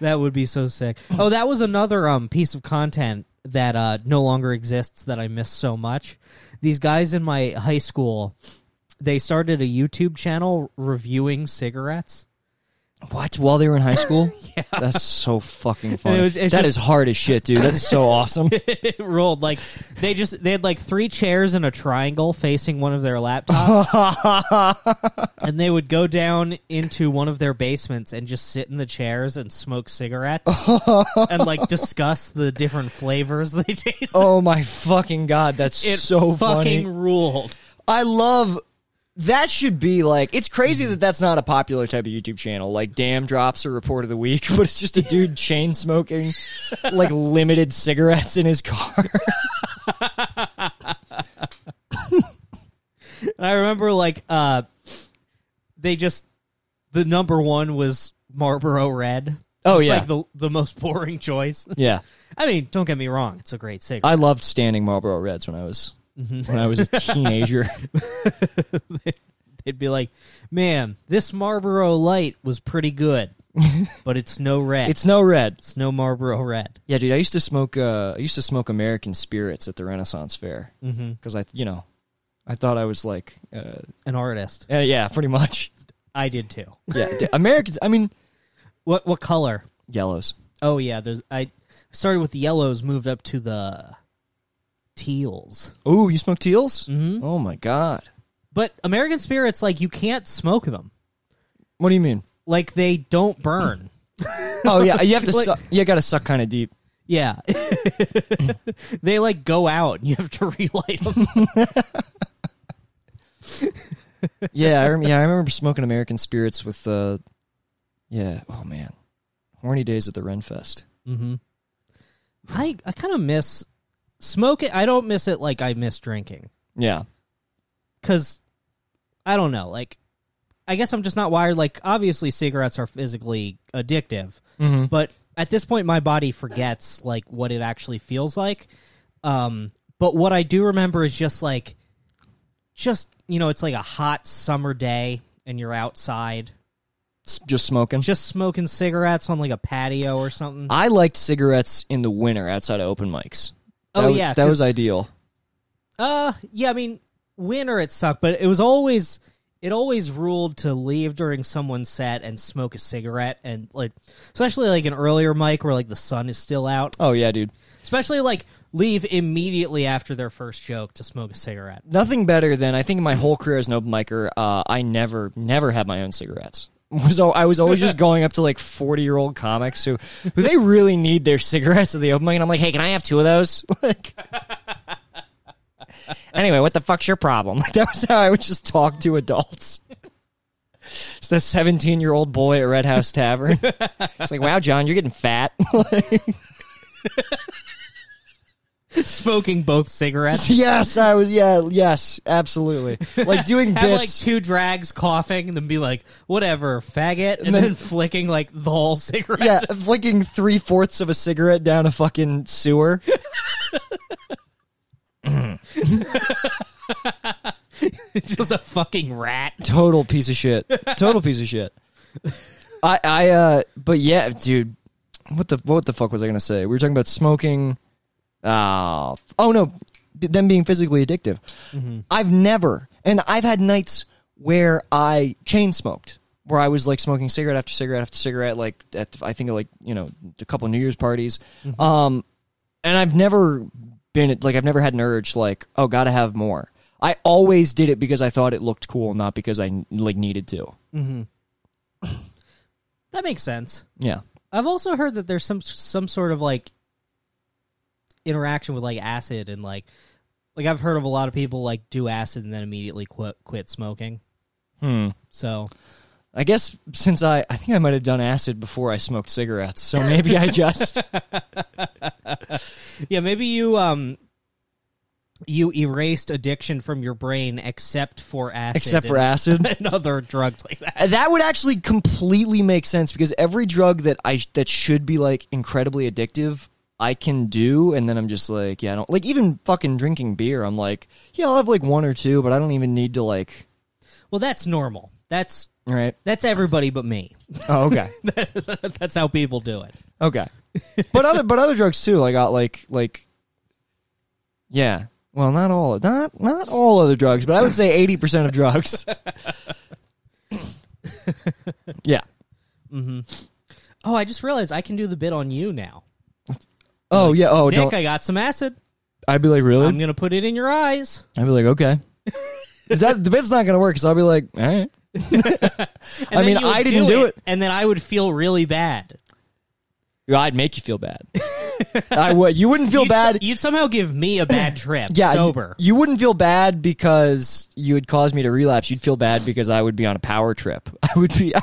that would be so sick. Oh, that was another um piece of content that uh no longer exists that I miss so much. These guys in my high school, they started a YouTube channel reviewing cigarettes. What while they were in high school? yeah, that's so fucking funny. it was- it's That just- is hard as shit, dude. That's so awesome. it rolled like they just they had like three chairs in a triangle facing one of their laptops and they would go down into one of their basements and just sit in the chairs and smoke cigarettes and like discuss the different flavors they taste oh my fucking god, that's it so fucking funny. ruled I love that should be like it's crazy that that's not a popular type of YouTube channel. Like Daym Drops a report of the week, but it's just a dude chain smoking like limited cigarettes in his car. i remember like uh they just the number one was marlboro red Oh, Just, yeah. like the the most boring choice yeah. i mean don't get me wrong it's a great cigarette I loved standing Marlboro Reds when I was when I was a teenager. they'd be like, "Man, this Marlboro Light was pretty good, but it's no red. it's no red. It's no Marlboro Red." Yeah, dude. I used to smoke. Uh, I used to smoke American Spirits at the Renaissance Fair because I, you know, I thought I was like, uh, An artist. uh, yeah, pretty much. I did too. Yeah, Americans. I mean, What what color? yellows. Oh yeah, there's I started with the yellows, moved up to the teals. Oh, you smoke teals? Mhm. Oh my god. But American Spirits, like you can't smoke them. What do you mean? Like they don't burn. Oh yeah, you have to. Like- suck, you got to suck kind of deep. yeah, they like go out, and you have to relight them. Yeah, I yeah, I remember smoking American Spirits with. Uh, yeah. Oh man, horny days at the Renfest. Mm-hmm. I I kind of miss smoking. I don't miss it like I miss drinking Yeah. because I don't know. Like, I guess I'm just not wired. Like, obviously, cigarettes are physically addictive, Mm-hmm. but at this point, my body forgets like what it actually feels like. Um, but what I do remember is just like, just you know, it's like a hot summer day and you're outside, Just smoking. just smoking cigarettes on like a patio or something. I liked cigarettes in the winter outside of open mics. That Oh, was- yeah, that was ideal. Uh, yeah. I mean, winter it sucked, but it was always it always ruled to leave during someone's set and smoke a cigarette, and like especially like an earlier mic where like the sun is still out. Oh yeah, dude. Especially like leave immediately after their first joke to smoke a cigarette. Nothing better than I think in my whole career as an open micer, uh, I never, never had my own cigarettes. Was I was always just going up to like forty year old comics who, who they really need their cigarettes at the open mic, and I'm like, hey, can I have two of those? Like, anyway, what the fuck's your problem? Like that was how I would just talk to adults. It's the seventeen year old boy at Red House Tavern. It's like, wow, John, you're getting fat. Smoking both cigarettes. yes, I was. Yeah, yes, absolutely. Like doing Have like bits. two drags coughing and then be like, whatever, faggot, and, then- then, flicking like the whole cigarette. yeah, flicking three fourths of a cigarette down a fucking sewer. just a fucking rat. Total piece of shit. Total piece of shit. I, I, uh, but yeah, dude, what the, what the fuck was I gonna say? We were talking about smoking. Oh, oh no, them being physically addictive. Mm-hmm. I've never, and I've had nights where I chain smoked, where I was like smoking cigarette after cigarette after cigarette, like at I think like you know a couple New Year's parties, mm-hmm. um, and I've never been like I've never had an urge like oh gotta have more. I always did it because I thought it looked cool, not because I like needed to. Mm-hmm. That makes sense. Yeah. I've also heard that there's some some sort of like interaction with like acid and like like I've heard of a lot of people like do acid and then immediately quit quit smoking. Hmm. So I guess since I I think I might have done acid before I smoked cigarettes, so maybe I just yeah, maybe you um you erased addiction from your brain except for acid, except for and, acid. and other drugs like that. That would actually completely make sense because every drug that I that should be like incredibly addictive, I can do, and then I'm just like, yeah, I don't like even fucking drinking beer. I'm like, yeah, I'll have like one or two, but I don't even need to like, Well, that's normal. That's right? that's everybody but me. Oh, okay, that's how people do it. okay. But other but other drugs too. I got like like, yeah. Well, not all, not not all other drugs, but I would say eighty percent of drugs. yeah. Hmm. Oh, I just realized I can do the bit on you now. Oh yeah. Oh, Nick, don't. I got some acid. I'd be like, really? I'm gonna put it in your eyes. I'd be like, okay. that, the bit's not gonna work, so I'll be like, all right. I mean, I didn't do it. and then I would feel really bad. I'd make you feel bad. I would. You wouldn't feel you'd, bad. You'd somehow give me a bad trip. yeah, you- sober. You, wouldn't feel bad because you would cause me to relapse. You'd feel bad because I would be on a power trip. I would be.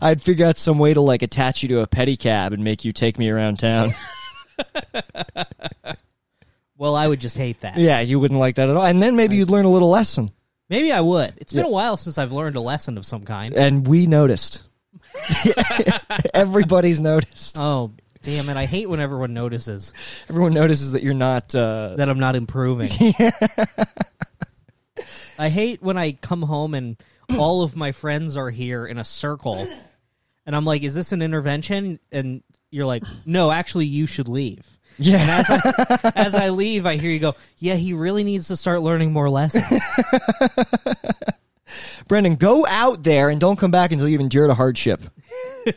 I'd figure out some way to like attach you to a pedicab and make you take me around town. well, I would just hate that. yeah, you wouldn't like that at all. And then maybe you'd learn a little lesson. Maybe I would. It's been a while since I've learned a lesson of some kind. And we noticed. Everybody's noticed. Oh, damn it! I hate when everyone notices Everyone notices that you're not. Uh, that I'm not improving. I hate when I come home and all of my friends are here in a circle, and I'm like, "Is this an intervention?" And you're like, "No, actually, you should leave." yeah. As I leave, I hear you go, "Yeah, he really needs to start learning more lessons." Brendan, go out there and don't come back until you've endured a hardship.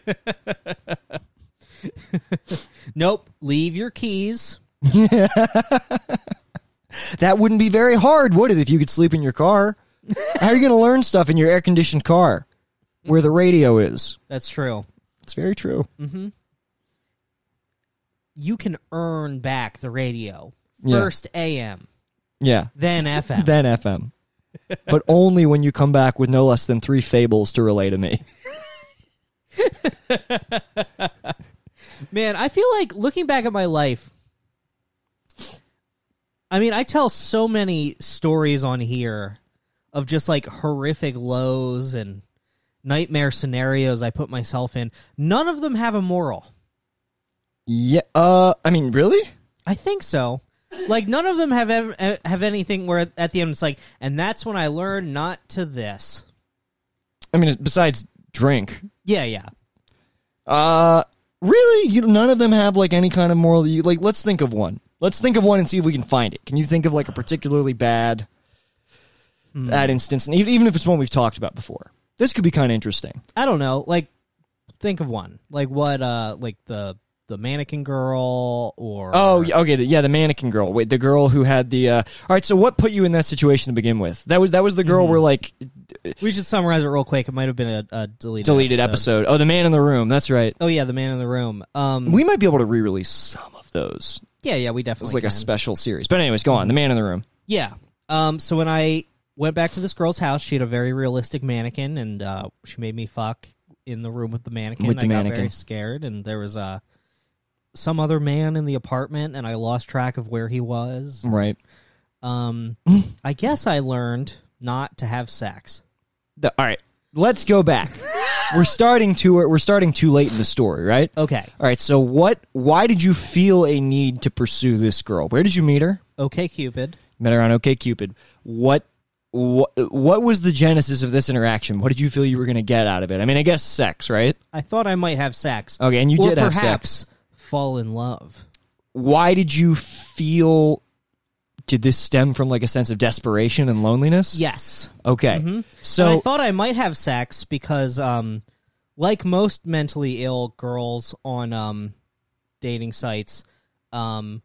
nope, leave your keys. That wouldn't be very hard, would it, if you could sleep in your car? How are you going to learn stuff in your air conditioned car where the radio is? That's true. It's very true. Mm-hmm. You can earn back the radio Yeah. first AM, Yeah. then FM. Then FM. But only when you come back with no less than three fables to relay to me. Man, I feel like looking back at my life. I mean, I tell so many stories on here of just like horrific lows and nightmare scenarios I put myself in. None of them have a moral. Yeah. Uh, I mean, really? I think so. Like none of them have ever, eh, have anything where at the end it's like, and that's when I learned not to this. I mean, besides drink. Yeah, yeah. Uh, really? You none of them have like any kind of moral. Like, let's think of one. Let's think of one and see if we can find it. Can you think of like a particularly bad, bad instance? And even if it's one we've talked about before, this could be kind of interesting. I don't know. Like, think of one. Like what? Uh, like the the mannequin girl or Oh, okay, yeah, the mannequin girl. Wait, the girl who had the. Uh, all right, so what put you in that situation to begin with? That was that was the girl where like We should summarize it real quick. It might have been a, a deleted deleted episode. Oh, the man in the room. That's right. Oh yeah, the man in the room. Um, We might be able to re-release some of those. yeah, yeah, we definitely was like a special series. But anyways, go on. The man in the room. Yeah. Um. So when I went back to this girl's house, she had a very realistic mannequin, and uh, she made me fuck in the room with the mannequin. With the I got mannequin. very scared, and there was uh, some other man in the apartment, and I lost track of where he was. Right. Um. I guess I learned not to have sex. The- all right. Let's go back. we're starting to we're starting too late in the story, right? Okay. All right. So what? Why did you feel a need to pursue this girl? Where did you meet her? Okay, Cupid. Met her on OkCupid. What? What, what was the genesis of this interaction? What did you feel you were going to get out of it? I mean, I guess sex, right? I thought I might have sex. Okay, and you or did have sex. Fall in love. Why did you feel did this stem from like a sense of desperation and loneliness? Yes. Okay. So and I thought I might have sex because, um, like most mentally ill girls on um, dating sites, um,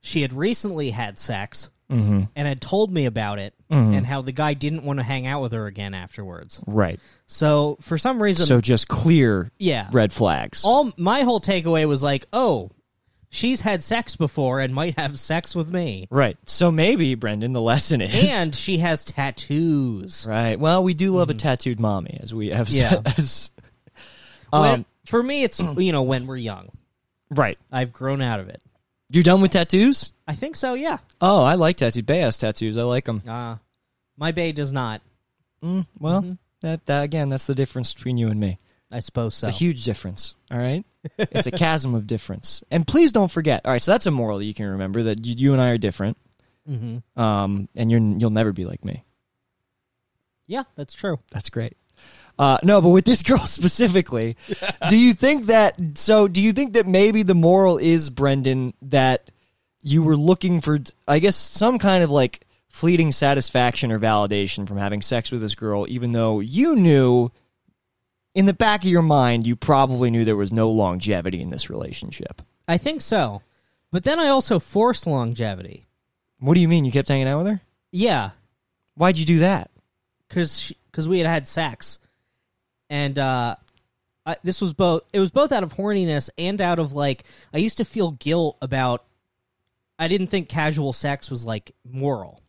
she had recently had sex Mm-hmm. and had told me about it and how the guy didn't want to hang out with her again afterwards. right. So for some reason, So just clear yeah, red flags. all my whole takeaway was like, oh, she's had sex before and might have sex with me, right. So maybe Brendan, the lesson is and she has tattoos. right. Well, we do love a tattooed mommy, as we have Yeah. said. As, When- um, for me, it's you know when we're young. right. I've grown out of it. You're done with tattoos? I think so. Yeah. Oh, I like tattoos. Bay has tattoos. I like them. Uh, my bay does not. Mm, well, that, that again, that's the difference between you and me. I suppose so. It's a huge difference. All right, it's a chasm of difference. And please don't forget. All right, so that's a moral you can remember that you, you and I are different. hmm Um, and you're you'll never be like me. Yeah, that's true. That's great. Uh, no, but with this girl specifically, do you think that? So, do you think that maybe the moral is Brendan that you were looking for? I guess some kind of like fleeting satisfaction or validation from having sex with this girl, even though you knew in the back of your mind you probably knew there was no longevity in this relationship. I think so. But then I also forced longevity. What do you mean? You kept hanging out with her? Yeah, Why'd you do that? because because we had had sex, and uh, I, this was both. It was both out of horniness and out of like I used to feel guilt about. I didn't think casual sex was like moral,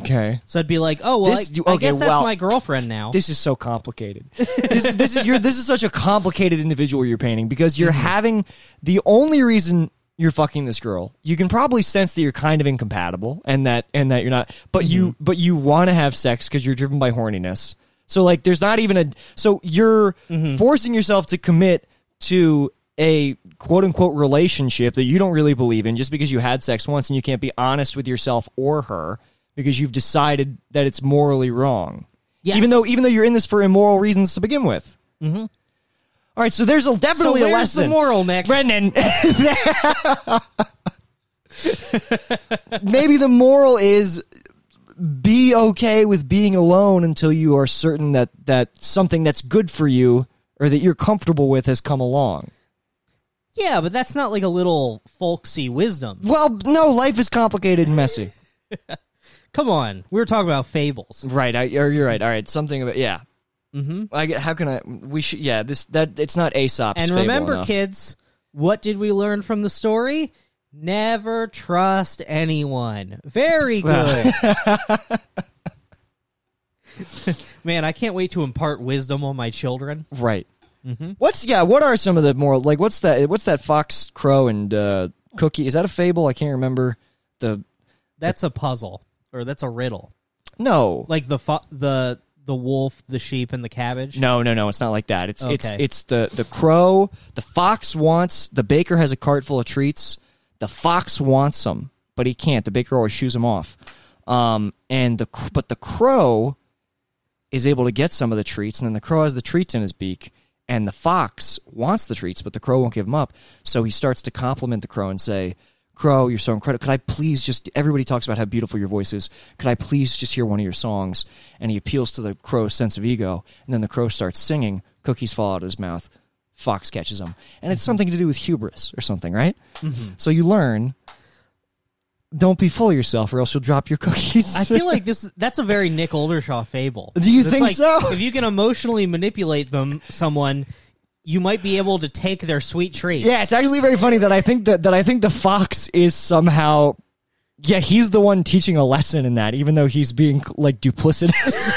Okay. so I'd be like, "Oh well, This- I, I okay, guess that's well, my girlfriend now." This is so complicated. this is this is you're this is such a complicated individual you're painting because you're having the only reason you're fucking this girl. You can probably sense that you're kind of incompatible and that and that you're not but you but you want to have sex cuz you're driven by horniness. So like there's not even a so you're forcing yourself to commit to a quote unquote relationship that you don't really believe in just because you had sex once and you can't be honest with yourself or her because you've decided that it's morally wrong. Yes. Even though even though you're in this for immoral reasons to begin with. Mm-hmm. All right, so there's a, definitely where's a lesson. the moral, Nick? Brendan. Maybe the moral is be okay with being alone until you are certain that that something that's good for you or that you're comfortable with has come along. yeah, but that's not like a little folksy wisdom. Well, no, life is complicated and messy. Come on, we were talking about fables. right, I, you're you're right. All right, something about yeah. Mm-hmm. I, how can I? We should yeah. This that it's not Aesop's. And remember, enough. kids, what did we learn from the story? Never trust anyone. Very good. Man, I can't wait to impart wisdom on my children. Right. What's yeah? What are some of the more like? What's that? What's that fox, crow, and uh, cookie? Is that a fable? I can't remember. The That's a puzzle, or that's a riddle. no, Like the fo- the the wolf, the sheep, and the cabbage. no, no, no. It's not like that. It's it's it's the the crow. The fox wants the baker has a cart full of treats. The fox wants them, but he can't. The baker always shoos him off. Um, and the but the crow is able to get some of the treats, and then the crow has the treats in his beak. And the fox wants the treats, but the crow won't give them up. So he starts to compliment the crow and say, Crow, you're so incredible. Could I please just, everybody talks about how beautiful your voice is. Could I please just hear one of your songs? And he appeals to the crow's sense of ego. And then the crow starts singing. Cookies fall out of his mouth. Fox catches them. And it's mm-hmm. something to do with hubris or something, right? Mm-hmm. So you learn don't be full of yourself or else you'll drop your cookies. I feel like this that's a very Nick Oldershaw fable. Do you It's think like, so? If you can emotionally manipulate them someone, you might be able to take their sweet treats. Yeah, it's actually very funny that I think that, that I think the fox is somehow yeah, he's the one teaching a lesson in that, even though he's being like duplicitous.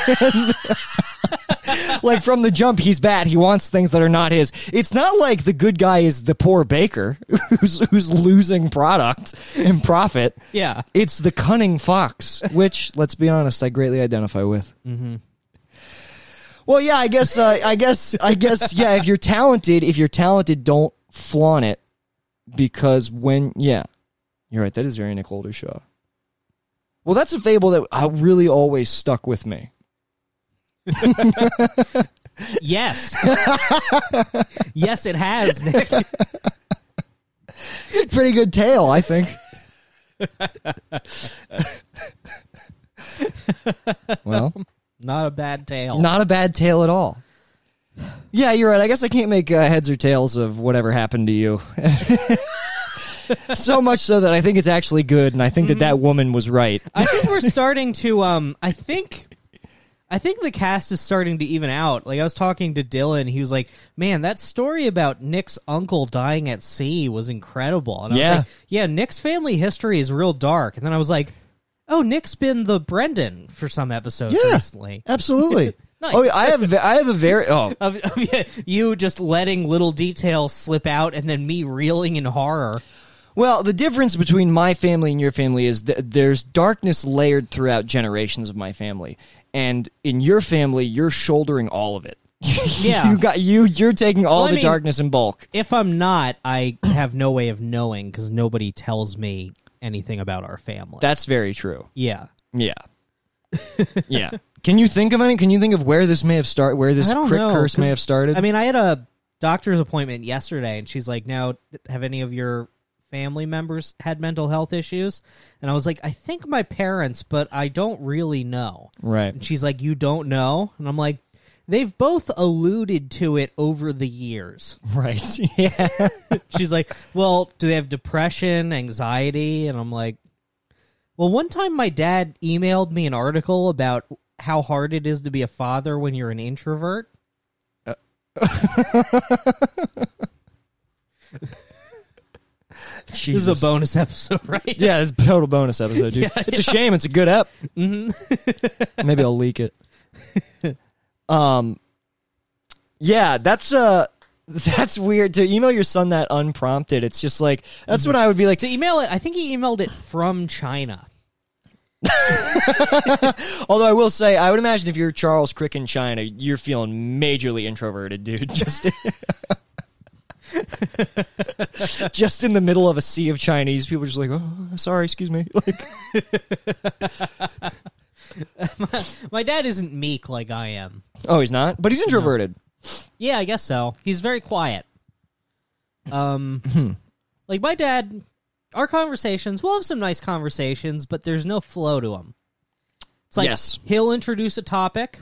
like from the jump, he's bad. He wants things that are not his. It's not like the good guy is the poor baker who's who's losing product and profit. Yeah. It's the cunning fox, which, let's be honest, I greatly identify with. Mm-hmm. Well, yeah, I guess, uh, I guess, I guess, yeah. If you're talented, if you're talented, don't flaunt it, because when, yeah, you're right. That is very Nick Oldershaw. Well, that's a fable that I really always stuck with me. Yes. yes, it has, Nick. It's a pretty good tale, I think. well, Not a bad tale. not a bad tale at all. Yeah, you're right. I guess I can't make uh, heads or tails of whatever happened to you. so much so that I think it's actually good, and I think that that woman was right. I think we're starting to. Um, I think. I think the cast is starting to even out. Like I was talking to Dylan, he was like, "Man, that story about Nick's uncle dying at sea was incredible." And I Yeah. was like, "Yeah, Nick's family history is real dark." And then I was like, "Oh, Nick's been the Brendan for some episodes Yeah. recently." Absolutely. Nice. Oh, I have. I have a very. Oh, Of, of yeah, you just letting little details slip out, and then me reeling in horror. Well, the difference between my family and your family is that there's darkness layered throughout generations of my family, and in your family, you're shouldering all of it. Yeah. you got you. You're taking all Well, the mean- darkness in bulk. If I'm not, I have no way of knowing because nobody tells me anything about our family. That's very true. yeah. Yeah, yeah. Can you think of any? Can you think of where this may have started? Where this crick know, curse may have started? I mean, I had a doctor's appointment yesterday, and she's like, "Now, have any of your family members had mental health issues?" And I was like, "I think my parents, but I don't really know." right. And she's like, "You don't know?" And I'm like, "They've both alluded to it over the years." Right. Yeah. She's like, "Well, do they have depression, anxiety?" And I'm like, "Well, one time my dad emailed me an article about how hard it is to be a father when you're an introvert." Uh, This is a bonus episode, right? Yeah, it's a total bonus episode, dude. Yeah, it's a shame. It's a good ep. Mm-hmm. Maybe I'll leak it. um, yeah, that's uh, that's weird to email your son that unprompted. It's just like that's what I would be like. To email it, I think he emailed it from China. Although I will say, I would imagine if you're Charles Crick in China, you're feeling majorly introverted, dude. Just. just in the middle of a sea of Chinese people, just like, oh, sorry, excuse me. Like, My dad isn't meek like I am. oh, he's not, but he's introverted. Yeah, I guess so. He's very quiet. Um, like my dad, our conversations, we'll have some nice conversations, but there's no flow to them. It's like Yes. he'll introduce a topic,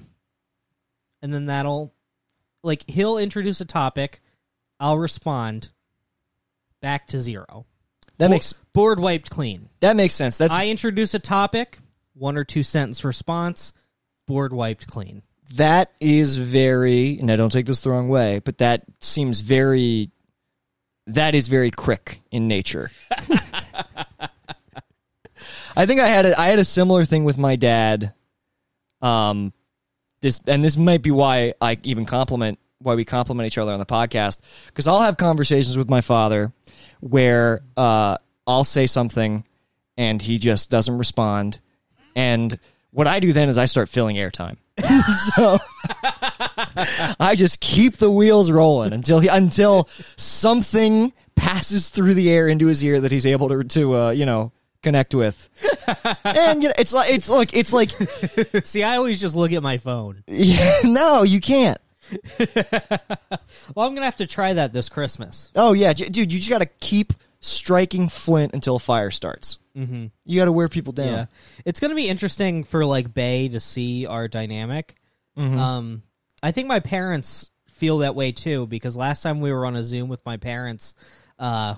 and then that'll, like, he'll introduce a topic, I'll respond, back to zero. That makes Board wiped clean. that makes sense. That's I introduce a topic, one or two sentence response, board wiped clean. That is very, and I don't take this the wrong way, but that seems very, that is very crick in nature. I think I had a, I had a similar thing with my dad. Um, this and this might be why I even compliment why we compliment each other on the podcast because I'll have conversations with my father where uh, I'll say something and he just doesn't respond, and what I do then is I start filling airtime. so I just keep the wheels rolling until he until something passes through the air into his ear that he's able to to uh, you know connect with. and you know, it's like it's like it's like See, I always just look at my phone. yeah, no, you can't. Well, I'm gonna have to try that this Christmas. Oh yeah, j- dude, you just got to keep striking flint until a fire starts. Mm-hmm. You got to wear people down. Yeah, it's gonna be interesting for like Bay to see our dynamic. Um, I think my parents feel that way too because last time we were on a Zoom with my parents, uh,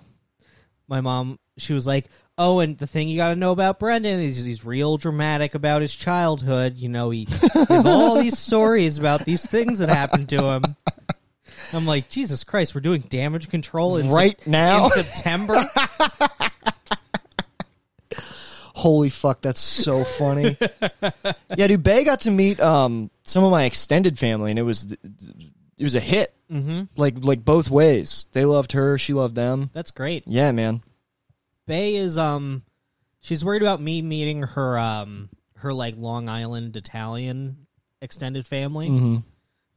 my mom she was like, "Oh, and the thing you got to know about Brendan is he's real dramatic about his childhood. You know, he has all these stories about these things that happened to him." I'm like, Jesus Christ, we're doing damage control in Right now? in September. Holy fuck, that's so funny. yeah, dude, Bay got to meet um some of my extended family, and it was it was a hit. Mm-hmm. Like like both ways. They loved her, she loved them. That's great. Yeah, man. Bay is um she's worried about me meeting her um her like Long Island Italian extended family.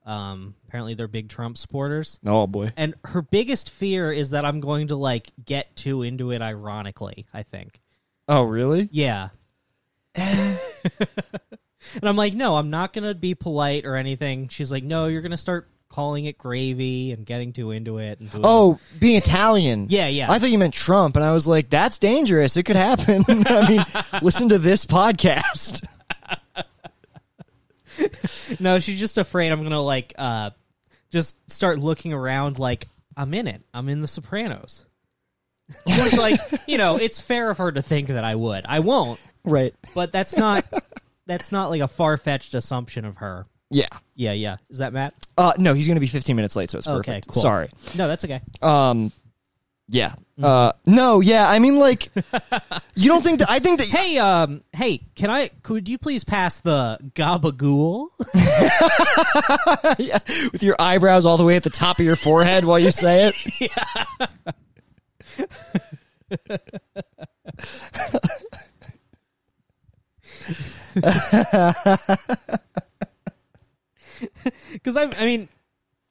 Um apparently they're big Trump supporters. Oh boy. And her biggest fear is that I'm going to like get too into it ironically, I think. Oh really? Yeah. and I'm like, "No, I'm not going to be polite or anything." She's like, "No, you're going to start calling it gravy and getting too into it. And doing Oh, being Italian. Yeah, yeah. I thought you meant Trump, and I was like, that's dangerous. It could happen. I mean, listen to this podcast. no, she's just afraid I'm gonna like uh just start looking around like I'm in it. I'm in The Sopranos. Which, like, you know, it's fair of her to think that I would. I won't, Right. but that's not that's not like a far fetched assumption of her. Yeah. Yeah, yeah. Is that Matt? Uh, no, he's going to be 15 minutes late, so it's Okay, perfect. cool. Sorry. No, that's okay. Um, yeah. Uh, no, yeah. I mean, like, you don't think that? I think that. Hey, um, hey, can I? Could you please pass the gabagool? yeah, with your eyebrows all the way at the top of your forehead while you say it. Because I, I mean,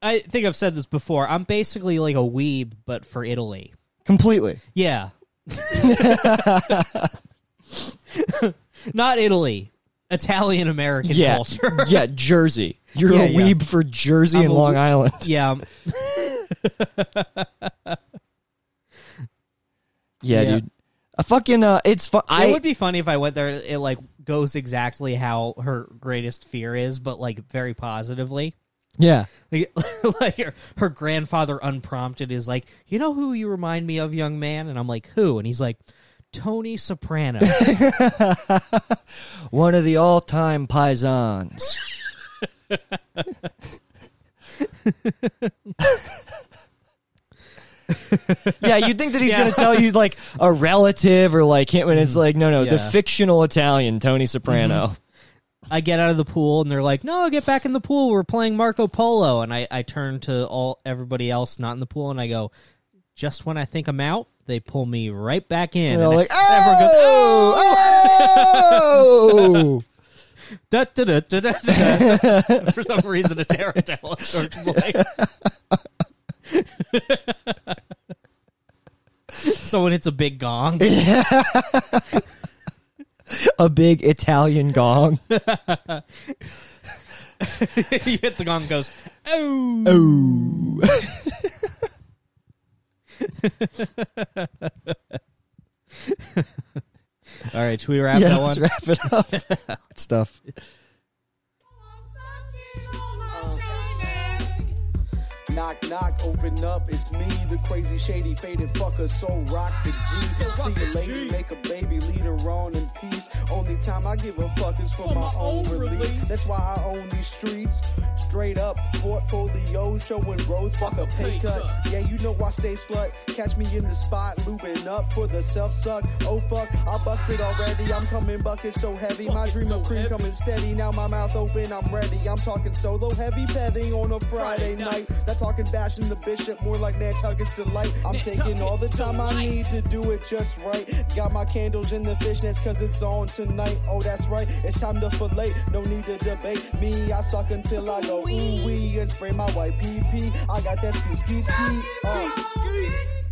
I think I've said this before. I'm basically like a weeb, but for Italy. Completely. Yeah. Not Italy. Italian American Yeah. culture. yeah, Jersey. You're Yeah, a yeah. weeb for Jersey I'm and a Long we- Island. yeah. Yeah, Yeah. dude. A fucking uh, it's fun. I it would be funny if I went there. It like goes exactly how her greatest fear is, but like very positively. yeah. Like, like her, her grandfather unprompted is like, you know who you remind me of, young man? And I'm like, who? And he's like, Tony Soprano. One of the all-time paisans. yeah, you'd think that he's Yeah. going to tell you like a relative or like him, and it's like no, no, the Yeah. Mm-hmm. fictional Italian Tony Soprano. I get out of the pool and they're like, "No, get back in the pool. We're playing Marco Polo." And I, I turn to all everybody else not in the pool and I go, "Just when I think I'm out, they pull me right back in." And And like, everyone goes, oh, oh. Da, da, da, da, da, da, da. For some reason, a pterodactyl starts playing. Someone hits a big gong. a big Italian gong. you hit the gong, and goes, "Oh!" Oh. All right, should we wrap yeah, that let's one? wrap it up. Stuff. Knock, knock, open up, it's me, the crazy, shady, faded fucker, so rock the G. See a lady, make a baby, lead her on in peace. Only time I give a fuck is for, my, own release. That's why I own these streets. Straight up, portfolio showing growth, fuck a pay cut. Yeah, you know I stay slut. Catch me in the spot, looping up for the self suck. Oh fuck, I busted already. I'm coming bucket so heavy. My dream of cream coming steady. Now my mouth open, I'm ready. I'm talking solo heavy petting on a Friday night. Not talking bashing the bishop, more like Nantucket's delight. I'm taking all the time I need to do it just right. Got my candles in the fishnets cause it's on tonight. Oh, that's right, it's time to fillet. No need to debate me. I suck until I go ooh wee and spray my white pee pee. I got that ski ski ski. Uh.